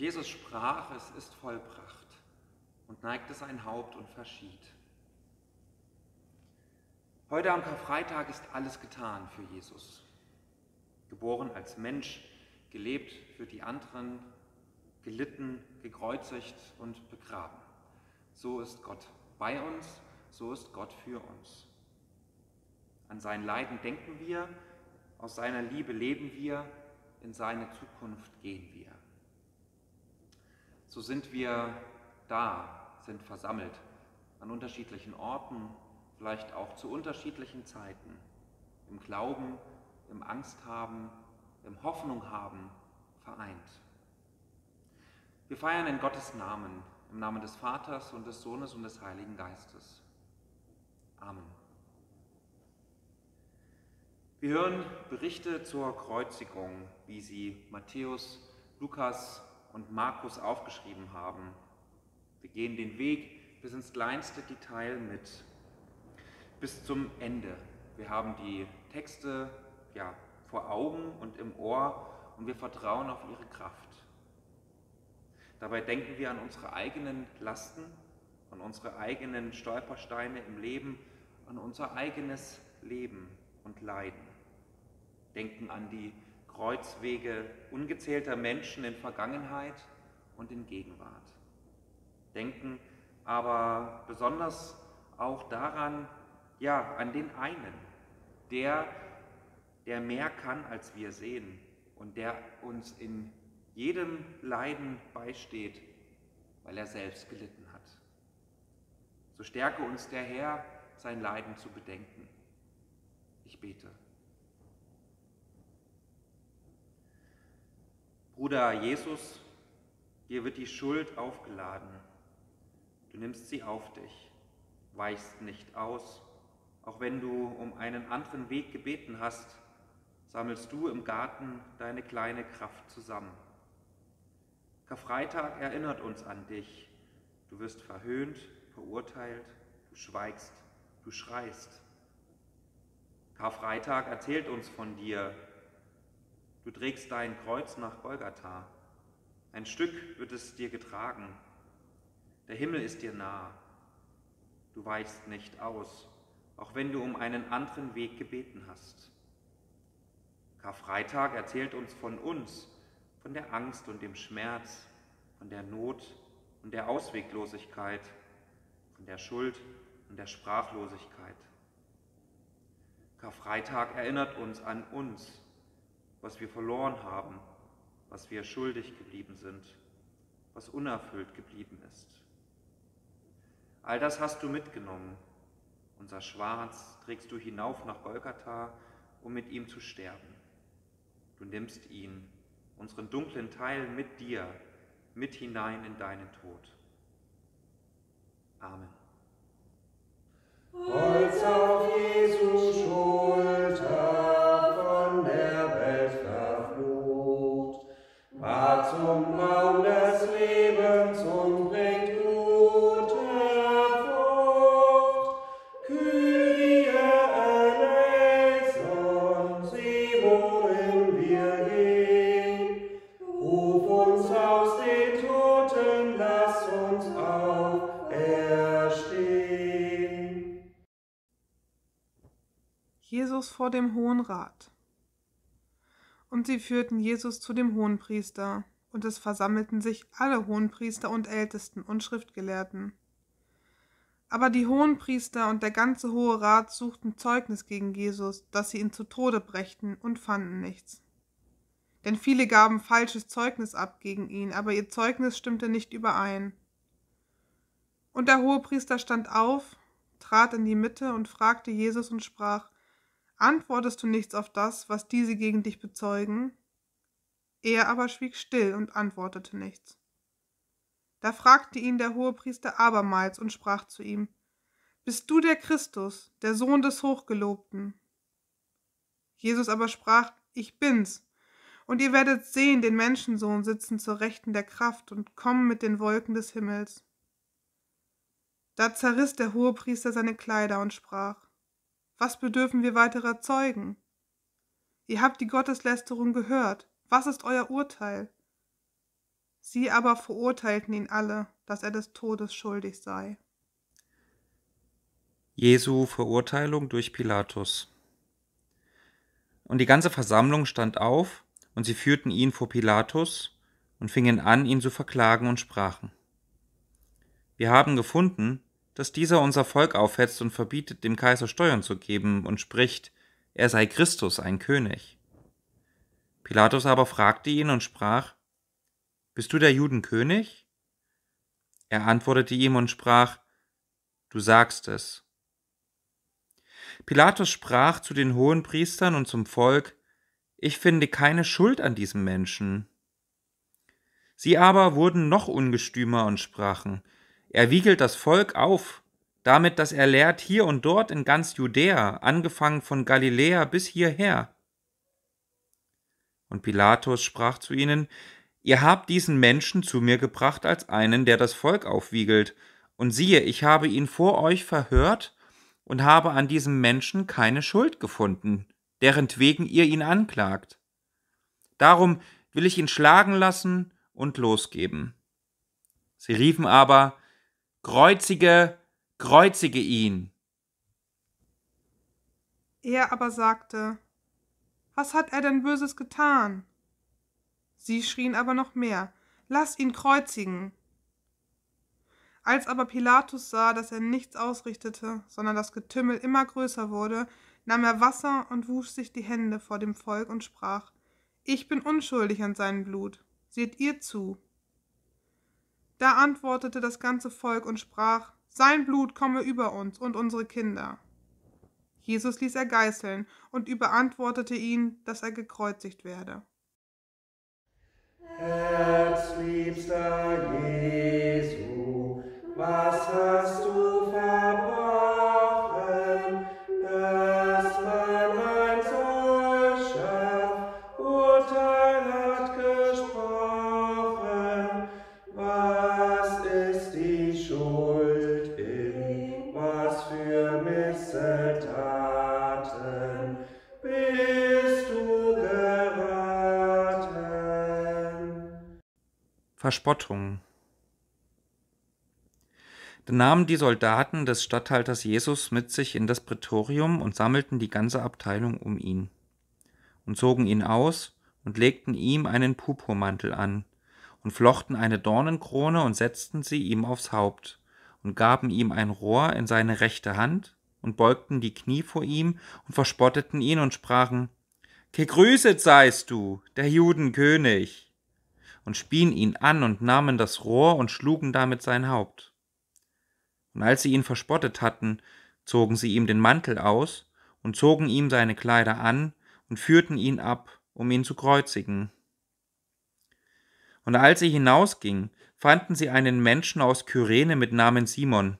Jesus sprach, es ist vollbracht und neigte sein Haupt und verschied. Heute am Karfreitag ist alles getan für Jesus. Geboren als Mensch, gelebt für die anderen, gelitten, gekreuzigt und begraben. So ist Gott bei uns, so ist Gott für uns. An sein Leiden denken wir, aus seiner Liebe leben wir, in seine Zukunft gehen wir. So sind wir da, sind versammelt an unterschiedlichen Orten, vielleicht auch zu unterschiedlichen Zeiten, im Glauben, im Angst haben, im Hoffnung haben, vereint. Wir feiern in Gottes Namen, im Namen des Vaters und des Sohnes und des Heiligen Geistes. Amen. Wir hören Berichte zur Kreuzigung, wie sie Matthäus, Lukas und Markus aufgeschrieben haben. Wir gehen den Weg bis ins kleinste Detail mit, bis zum Ende. Wir haben die Texte ja, vor Augen und im Ohr und wir vertrauen auf ihre Kraft. Dabei denken wir an unsere eigenen Lasten, an unsere eigenen Stolpersteine im Leben, an unser eigenes Leben und Leiden denken an die Kreuzwege ungezählter Menschen in Vergangenheit und in Gegenwart. Denken aber besonders auch daran, ja, an den einen, der, der mehr kann, als wir sehen und der uns in jedem Leiden beisteht, weil er selbst gelitten hat. So stärke uns der Herr, sein Leiden zu bedenken. Ich bete. Bruder Jesus, dir wird die Schuld aufgeladen. Du nimmst sie auf dich, weichst nicht aus. Auch wenn du um einen anderen Weg gebeten hast, sammelst du im Garten deine kleine Kraft zusammen. Karfreitag erinnert uns an dich. Du wirst verhöhnt, verurteilt, du schweigst, du schreist. Karfreitag erzählt uns von dir, Du trägst dein Kreuz nach Golgatha. Ein Stück wird es dir getragen. Der Himmel ist dir nah. Du weichst nicht aus, auch wenn du um einen anderen Weg gebeten hast. Karfreitag erzählt uns von uns, von der Angst und dem Schmerz, von der Not und der Ausweglosigkeit, von der Schuld und der Sprachlosigkeit. Karfreitag erinnert uns an uns, was wir verloren haben, was wir schuldig geblieben sind, was unerfüllt geblieben ist. All das hast du mitgenommen. Unser Schwarz trägst du hinauf nach Golgatha, um mit ihm zu sterben. Du nimmst ihn, unseren dunklen Teil, mit dir, mit hinein in deinen Tod. Amen. Holz auf Jesu Jesus vor dem Hohen Rat. Und sie führten Jesus zu dem Hohenpriester, und es versammelten sich alle Hohenpriester und Ältesten und Schriftgelehrten. Aber die Hohenpriester und der ganze Hohe Rat suchten Zeugnis gegen Jesus, dass sie ihn zu Tode brächten, und fanden nichts. Denn viele gaben falsches Zeugnis ab gegen ihn, aber ihr Zeugnis stimmte nicht überein. Und der Hohepriester stand auf, trat in die Mitte und fragte Jesus und sprach, Antwortest du nichts auf das, was diese gegen dich bezeugen? Er aber schwieg still und antwortete nichts. Da fragte ihn der Hohepriester abermals und sprach zu ihm, Bist du der Christus, der Sohn des Hochgelobten? Jesus aber sprach, Ich bin's, und ihr werdet sehen den Menschensohn sitzen zur Rechten der Kraft und kommen mit den Wolken des Himmels. Da zerriss der Hohepriester seine Kleider und sprach, was bedürfen wir weiterer Zeugen? Ihr habt die Gotteslästerung gehört. Was ist euer Urteil? Sie aber verurteilten ihn alle, dass er des Todes schuldig sei. Jesu Verurteilung durch Pilatus. Und die ganze Versammlung stand auf, und sie führten ihn vor Pilatus und fingen an, ihn zu verklagen und sprachen. Wir haben gefunden, dass dieser unser Volk aufhetzt und verbietet, dem Kaiser Steuern zu geben und spricht, er sei Christus, ein König. Pilatus aber fragte ihn und sprach, Bist du der Juden König? Er antwortete ihm und sprach, Du sagst es. Pilatus sprach zu den Hohenpriestern und zum Volk, Ich finde keine Schuld an diesem Menschen. Sie aber wurden noch ungestümer und sprachen, Er wiegelt das Volk auf, damit, dass er lehrt hier und dort in ganz Judäa, angefangen von Galiläa bis hierher. Und Pilatus sprach zu ihnen, Ihr habt diesen Menschen zu mir gebracht als einen, der das Volk aufwiegelt, und siehe, ich habe ihn vor euch verhört und habe an diesem Menschen keine Schuld gefunden, derentwegen ihr ihn anklagt. Darum will ich ihn schlagen lassen und losgeben. Sie riefen aber, Kreuzige, kreuzige ihn. Er aber sagte, Was hat er denn Böses getan? Sie schrien aber noch mehr, Lass ihn kreuzigen. Als aber Pilatus sah, dass er nichts ausrichtete, sondern das Getümmel immer größer wurde, nahm er Wasser und wusch sich die Hände vor dem Volk und sprach, Ich bin unschuldig an seinem Blut, seht ihr zu. Da antwortete das ganze Volk und sprach, Sein Blut komme über uns und unsere Kinder. Jesus ließ er geißeln und überantwortete ihn, dass er gekreuzigt werde. Herzliebster Jesu, was hast du Verspottung. Da nahmen die Soldaten des Statthalters Jesus mit sich in das Prätorium und sammelten die ganze Abteilung um ihn und zogen ihn aus und legten ihm einen Purpurmantel an und flochten eine Dornenkrone und setzten sie ihm aufs Haupt und gaben ihm ein Rohr in seine rechte Hand und beugten die Knie vor ihm und verspotteten ihn und sprachen, Gegrüßet seist du, der Juden König, und spien ihn an und nahmen das Rohr und schlugen damit sein Haupt. Und als sie ihn verspottet hatten, zogen sie ihm den Mantel aus und zogen ihm seine Kleider an und führten ihn ab, um ihn zu kreuzigen. Und als sie hinausgingen, fanden sie einen Menschen aus Kyrene mit Namen Simon,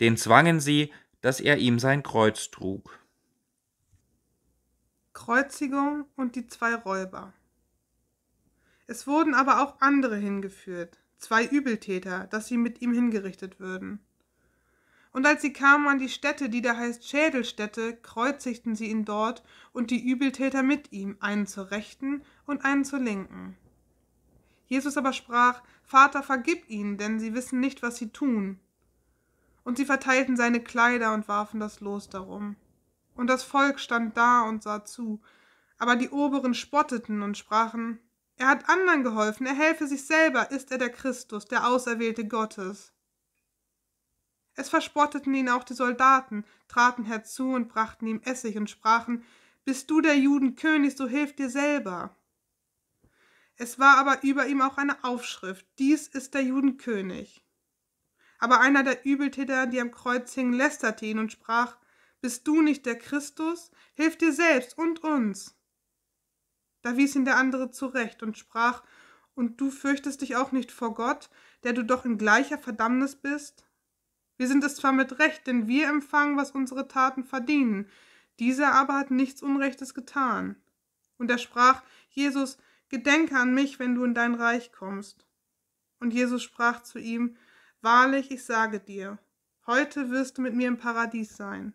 den zwangen sie, dass er ihm sein Kreuz trug. Kreuzigung und die zwei Räuber. Es wurden aber auch andere hingeführt, zwei Übeltäter, dass sie mit ihm hingerichtet würden. Und als sie kamen an die Stätte, die da heißt Schädelstätte, kreuzigten sie ihn dort und die Übeltäter mit ihm, einen zur rechten und einen zur linken. Jesus aber sprach, Vater, vergib ihnen, denn sie wissen nicht, was sie tun. Und sie verteilten seine Kleider und warfen das Los darum. Und das Volk stand da und sah zu. Aber die Oberen spotteten und sprachen, er hat anderen geholfen, er helfe sich selber, ist er der Christus, der Auserwählte Gottes. Es verspotteten ihn auch die Soldaten, traten herzu und brachten ihm Essig und sprachen, Bist du der Juden König, so hilf dir selber. Es war aber über ihm auch eine Aufschrift, dies ist der Juden König. Aber einer der Übeltäter, die am Kreuz hingen, lästerte ihn und sprach, Bist du nicht der Christus? Hilf dir selbst und uns. Da wies ihn der andere zurecht und sprach, Und du fürchtest dich auch nicht vor Gott, der du doch in gleicher Verdammnis bist? Wir sind es zwar mit Recht, denn wir empfangen, was unsere Taten verdienen, dieser aber hat nichts Unrechtes getan. Und er sprach, Jesus, Gedenke an mich, wenn du in dein Reich kommst. Und Jesus sprach zu ihm, Wahrlich, ich sage dir, heute wirst du mit mir im Paradies sein.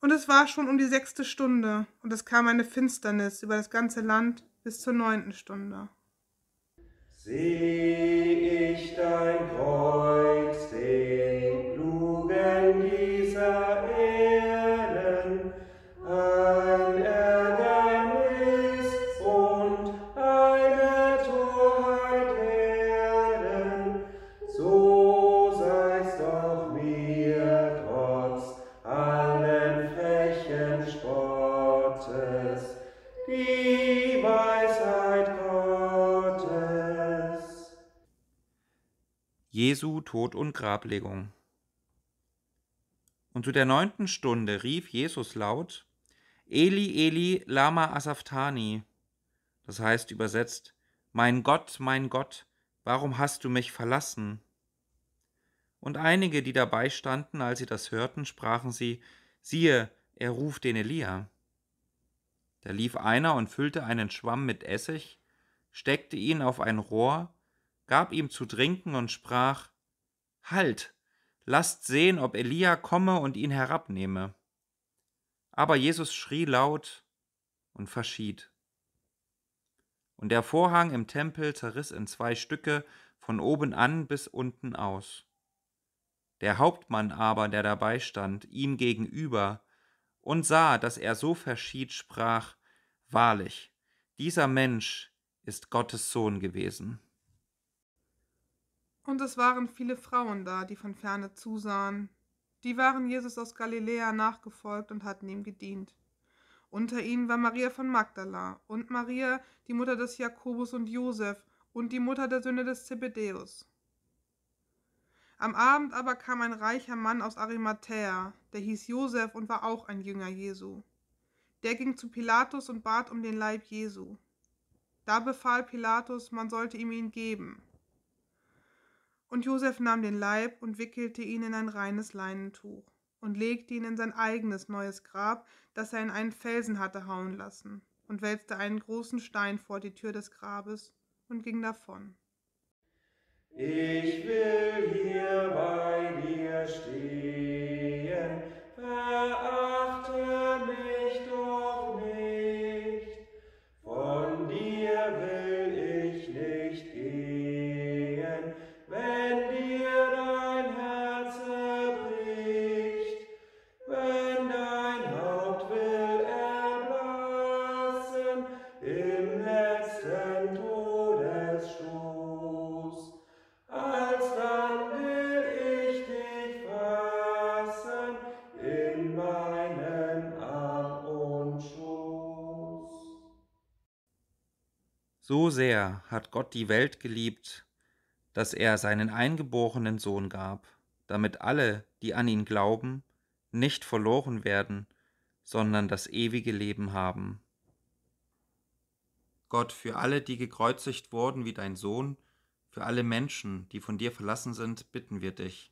Und es war schon um die sechste Stunde, und es kam eine Finsternis über das ganze Land bis zur neunten Stunde. Seh ich dein Kreuz, Jesu Tod und Grablegung. Und zu der neunten Stunde rief Jesus laut, Eli, Eli, lama asafthani. Das heißt übersetzt, Mein Gott, mein Gott, warum hast du mich verlassen? Und einige, die dabei standen, als sie das hörten, sprachen sie, siehe, er ruft den Elia. Da lief einer und füllte einen Schwamm mit Essig, steckte ihn auf ein Rohr, gab ihm zu trinken und sprach, Halt, lasst sehen, ob Elia komme und ihn herabnehme. Aber Jesus schrie laut und verschied. Und der Vorhang im Tempel zerriss in zwei Stücke von oben an bis unten aus. Der Hauptmann aber, der dabei stand, ihm gegenüber, und sah, dass er so verschied, sprach, Wahrlich, dieser Mensch ist Gottes Sohn gewesen. Und es waren viele Frauen da, die von ferne zusahen. Die waren Jesus aus Galiläa nachgefolgt und hatten ihm gedient. Unter ihnen war Maria von Magdala und Maria, die Mutter des Jakobus und Josef und die Mutter der Söhne des Zebedäus. Am Abend aber kam ein reicher Mann aus Arimathäa, der hieß Josef und war auch ein Jünger Jesu. Der ging zu Pilatus und bat um den Leib Jesu. Da befahl Pilatus, man sollte ihm ihn geben. Und Josef nahm den Leib und wickelte ihn in ein reines Leinentuch und legte ihn in sein eigenes neues Grab, das er in einen Felsen hatte hauen lassen, und wälzte einen großen Stein vor die Tür des Grabes und ging davon. Ich will hier So sehr hat Gott die Welt geliebt, dass er seinen eingeborenen Sohn gab, damit alle, die an ihn glauben, nicht verloren werden, sondern das ewige Leben haben. Gott, für alle, die gekreuzigt wurden wie dein Sohn, für alle Menschen, die von dir verlassen sind, bitten wir dich.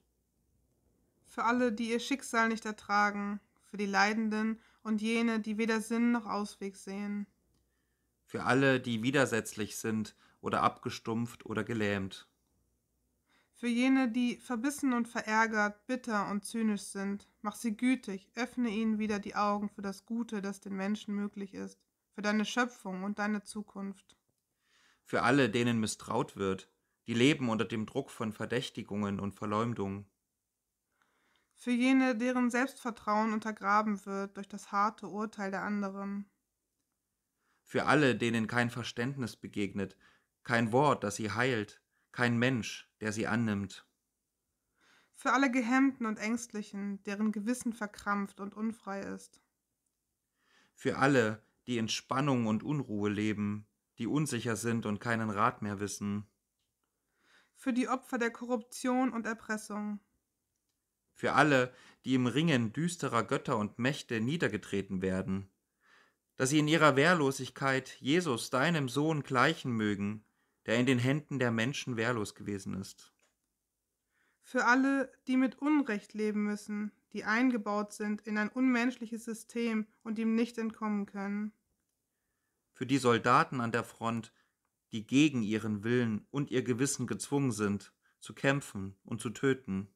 Für alle, die ihr Schicksal nicht ertragen, für die Leidenden und jene, die weder Sinn noch Ausweg sehen. Für alle, die widersetzlich sind oder abgestumpft oder gelähmt. Für jene, die verbissen und verärgert, bitter und zynisch sind, mach sie gütig, öffne ihnen wieder die Augen für das Gute, das den Menschen möglich ist, für deine Schöpfung und deine Zukunft. Für alle, denen misstraut wird, die leben unter dem Druck von Verdächtigungen und Verleumdungen. Für jene, deren Selbstvertrauen untergraben wird durch das harte Urteil der anderen. Für alle, denen kein Verständnis begegnet, kein Wort, das sie heilt, kein Mensch, der sie annimmt. Für alle Gehemmten und Ängstlichen, deren Gewissen verkrampft und unfrei ist. Für alle, die in Spannung und Unruhe leben, die unsicher sind und keinen Rat mehr wissen. Für die Opfer der Korruption und Erpressung. Für alle, die im Ringen düsterer Götter und Mächte niedergetreten werden. Dass sie in ihrer Wehrlosigkeit Jesus, deinem Sohn, gleichen mögen, der in den Händen der Menschen wehrlos gewesen ist. Für alle, die mit Unrecht leben müssen, die eingebaut sind in ein unmenschliches System und ihm nicht entkommen können. Für die Soldaten an der Front, die gegen ihren Willen und ihr Gewissen gezwungen sind, zu kämpfen und zu töten.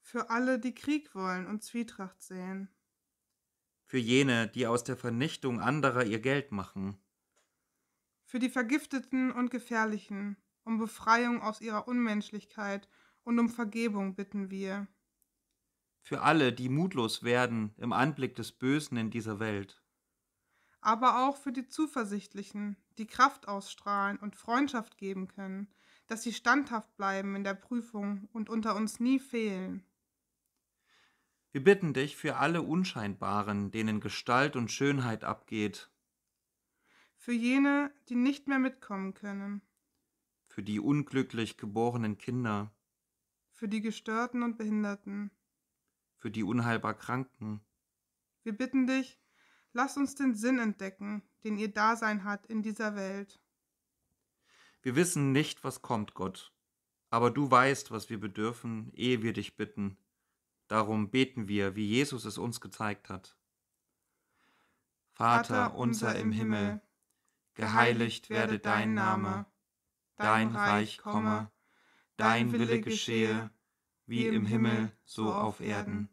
Für alle, die Krieg wollen und Zwietracht sehen. Für jene, die aus der Vernichtung anderer ihr Geld machen. Für die Vergifteten und Gefährlichen, Um Befreiung aus ihrer Unmenschlichkeit und um Vergebung bitten wir. Für alle, die mutlos werden im Anblick des Bösen in dieser Welt. Aber auch für die Zuversichtlichen, die Kraft ausstrahlen und Freundschaft geben können, dass sie standhaft bleiben in der Prüfung und unter uns nie fehlen. Wir bitten dich für alle Unscheinbaren, denen Gestalt und Schönheit abgeht. Für jene, die nicht mehr mitkommen können. Für die unglücklich geborenen Kinder. Für die Gestörten und Behinderten. Für die unheilbar Kranken. Wir bitten dich, lass uns den Sinn entdecken, den ihr Dasein hat in dieser Welt. Wir wissen nicht, was kommt, Gott, aber du weißt, was wir bedürfen, ehe wir dich bitten. Darum beten wir, wie Jesus es uns gezeigt hat. Vater unser im Himmel, geheiligt werde dein Name, dein Reich komme, dein Wille geschehe, wie im Himmel, so auf Erden.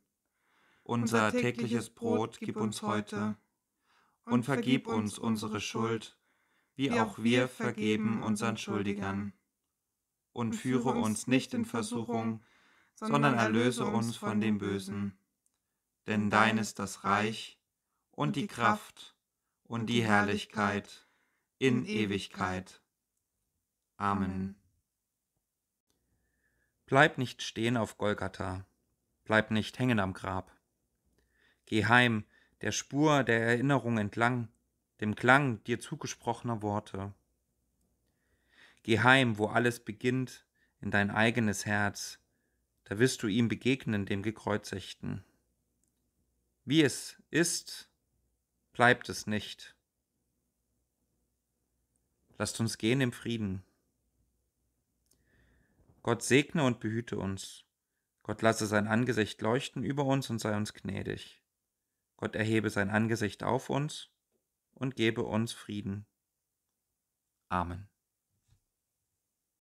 Unser tägliches Brot gib uns heute und vergib uns unsere Schuld, wie auch wir vergeben unseren Schuldigern. Und führe uns nicht in Versuchung, sondern erlöse uns von dem Bösen. Denn dein ist das Reich und die Kraft und die Herrlichkeit in Ewigkeit. Amen. Bleib nicht stehen auf Golgatha, bleib nicht hängen am Grab. Geh heim, der Spur der Erinnerung entlang, dem Klang dir zugesprochener Worte. Geh heim, wo alles beginnt, in dein eigenes Herz, da wirst du ihm begegnen, dem Gekreuzigten. Wie es ist, bleibt es nicht. Lasst uns gehen im Frieden. Gott segne und behüte uns. Gott lasse sein Angesicht leuchten über uns und sei uns gnädig. Gott erhebe sein Angesicht auf uns und gebe uns Frieden. Amen.